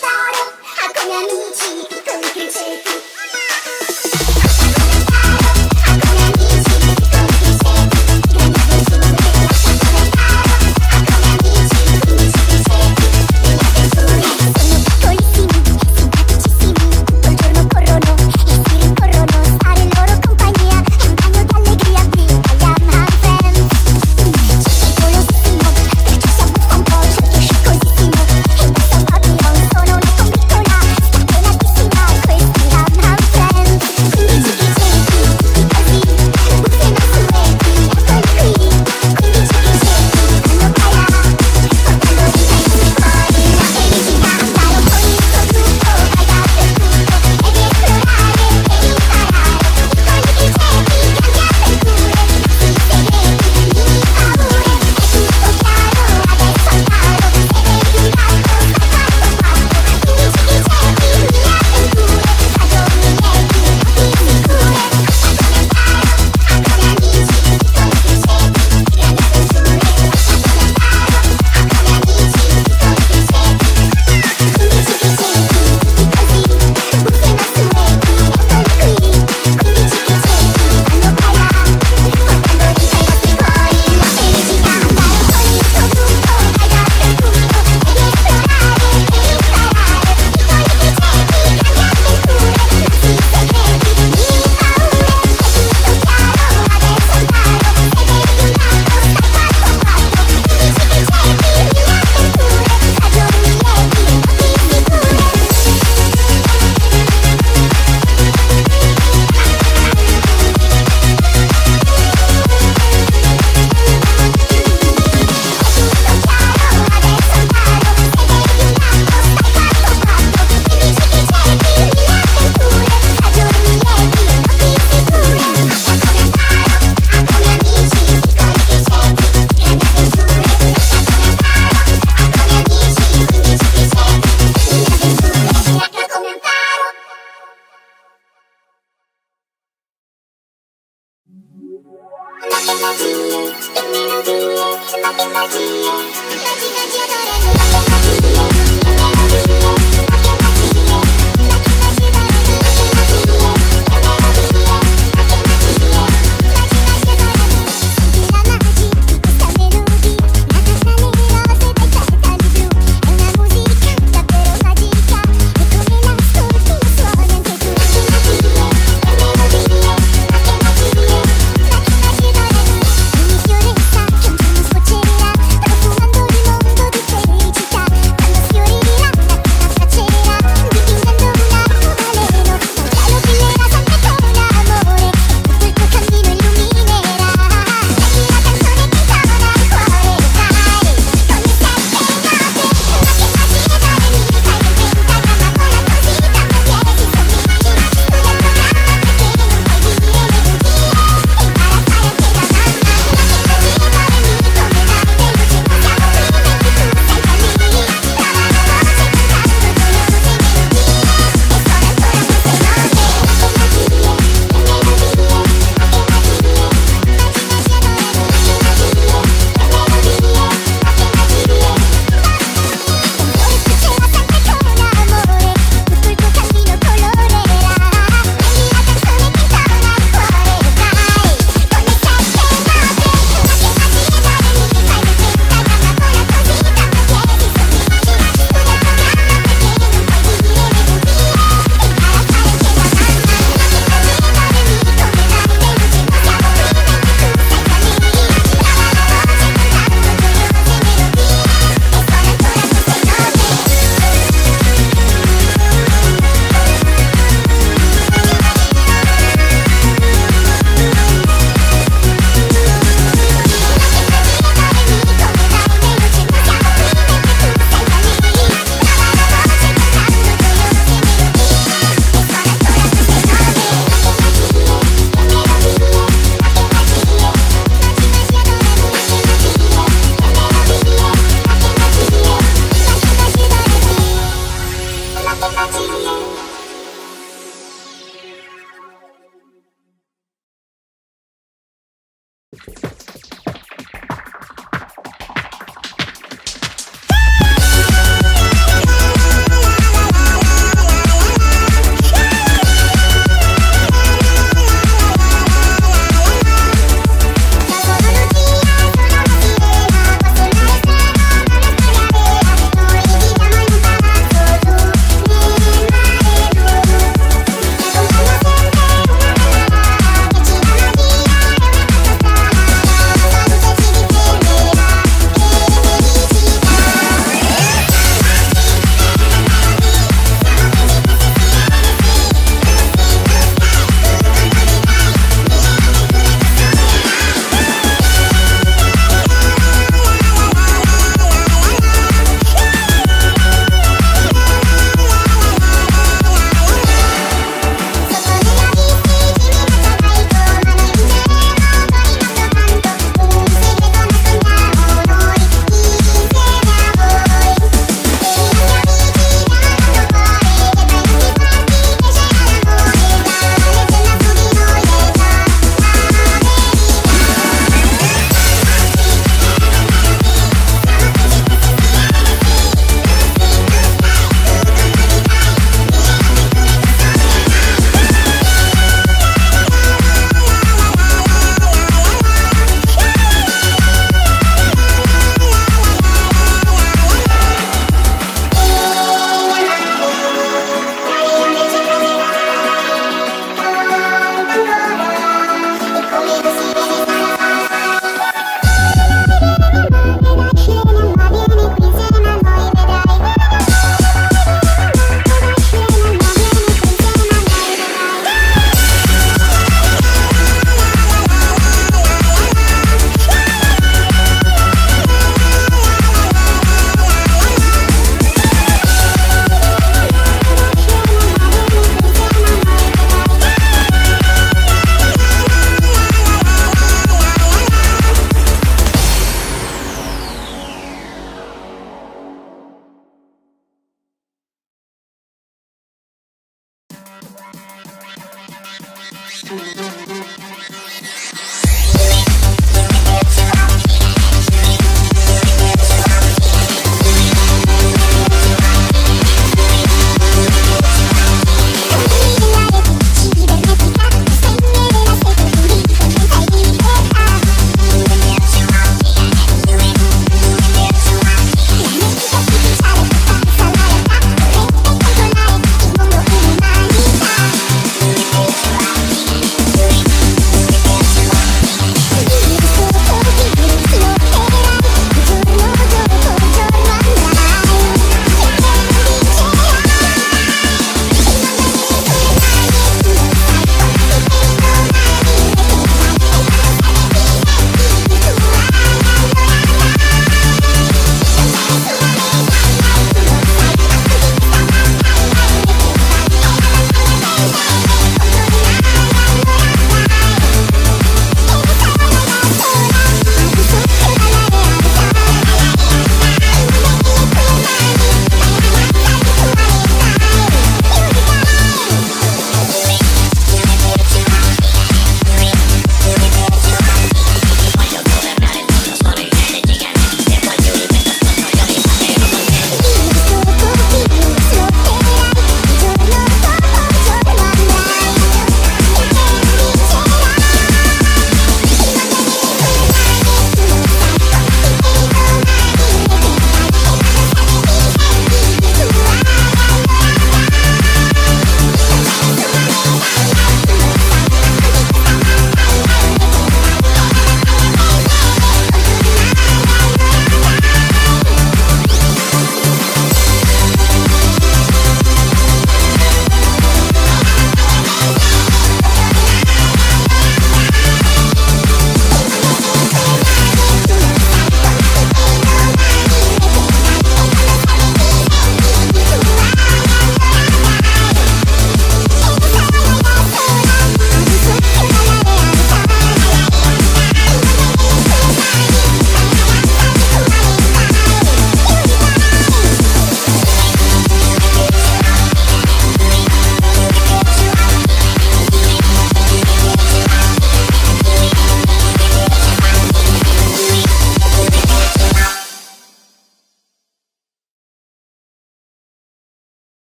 たる儚み散